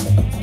Bye.